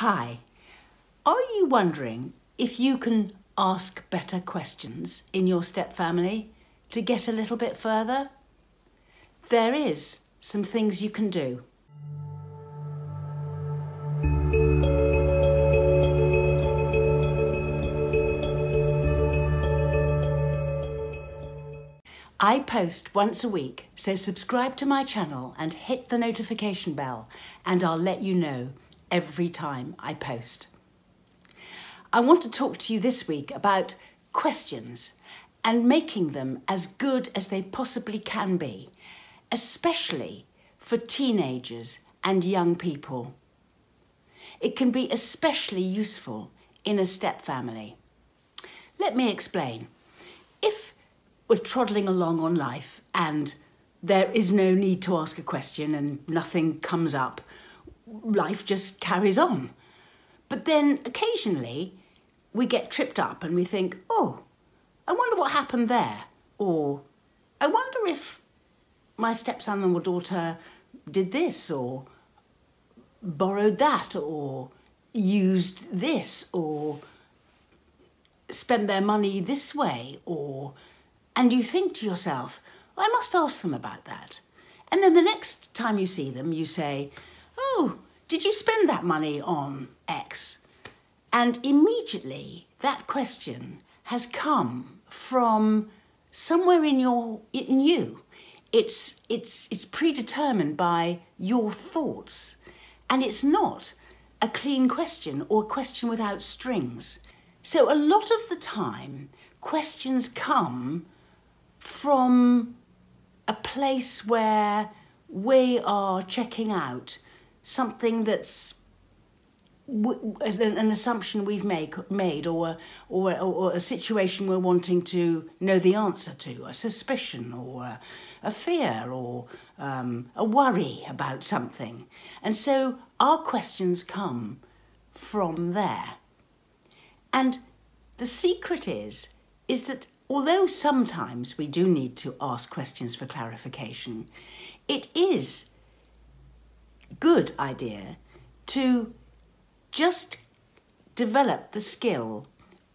Hi. Are you wondering if you can ask better questions in your step family to get a little bit further? There is some things you can do. I post once a week, so subscribe to my channel and hit the notification bell, and I'll let you know every time I post. I want to talk to you this week about questions and making them as good as they possibly can be, especially for teenagers and young people. It can be especially useful in a step family. Let me explain. If we're trotting along on life and there is no need to ask a question and nothing comes up. Life just carries on. But then occasionally we get tripped up and we think, oh, I wonder what happened there. Or I wonder if my stepson or daughter did this or borrowed that or used this or spent their money this way or and you think to yourself, I must ask them about that. And then the next time you see them, you say, Oh, did you spend that money on X? And immediately that question has come from somewhere in your in you. It's it's it's predetermined by your thoughts. And it's not a clean question or a question without strings. So a lot of the time questions come from a place where we are checking out something that's an assumption we've make, made or or, or a situation we're wanting to know the answer to, a suspicion or a, a fear or um, a worry about something. And so our questions come from there. And the secret is, is that although sometimes we do need to ask questions for clarification, it is good idea to just develop the skill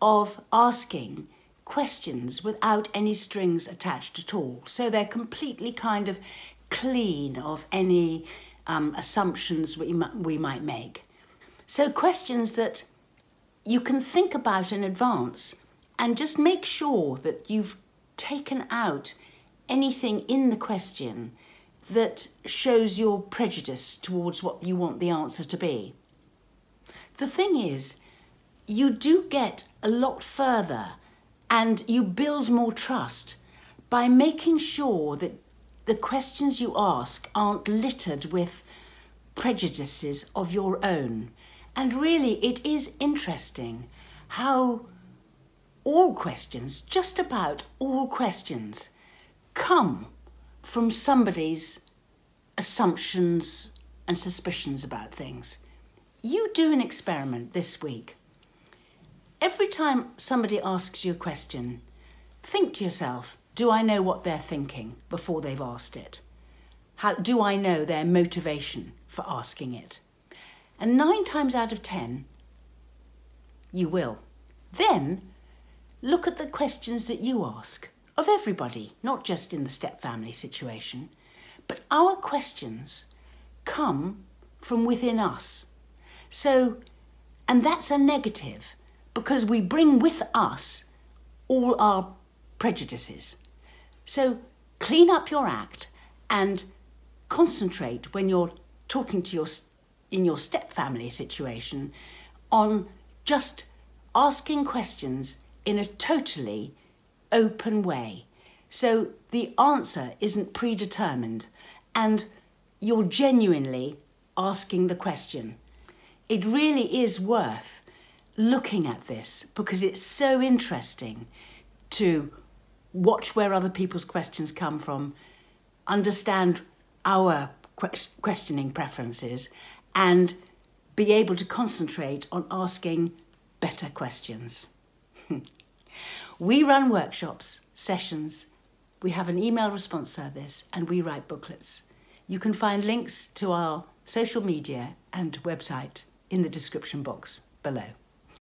of asking questions without any strings attached at all. So they're completely kind of clean of any um, assumptions we, we might make. So questions that you can think about in advance and just make sure that you've taken out anything in the question that shows your prejudice towards what you want the answer to be. The thing is, you do get a lot further and you build more trust by making sure that the questions you ask aren't littered with prejudices of your own. And really, it is interesting how all questions, just about all questions, come from somebody's assumptions and suspicions about things. You do an experiment this week. Every time somebody asks you a question, think to yourself, do I know what they're thinking before they've asked it? How do I know their motivation for asking it? And nine times out of ten, you will. Then Look at the questions that you ask of everybody, not just in the step family situation. But our questions come from within us. So, and that's a negative because we bring with us all our prejudices. So, clean up your act and concentrate when you're talking to your in your step family situation on just asking questions in a totally open way. So the answer isn't predetermined and you're genuinely asking the question. It really is worth looking at this because it's so interesting to watch where other people's questions come from, understand our questioning preferences, and be able to concentrate on asking better questions. we run workshops, sessions, we have an email response service, and we write booklets. You can find links to our social media and website in the description box below.